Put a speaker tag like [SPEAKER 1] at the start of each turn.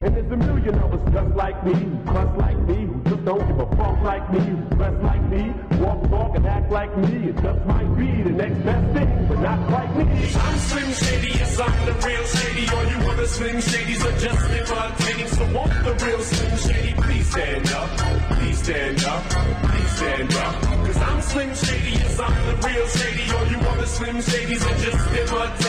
[SPEAKER 1] And there's a million of us just like me, crust like me, who just don't give a fuck like me, who dress like me, walk, talk, and act like me. It just might be the next best thing, but not quite me.
[SPEAKER 2] I'm Slim Shady, yes, I'm the real Shady. All you other Slim Shadys are just imitating. So won't the real Slim Shady please stand up? Please stand up, please stand up. Cause I'm Slim Shady, yes, I'm the real Shady. All you other Slim Shadys are just imitating.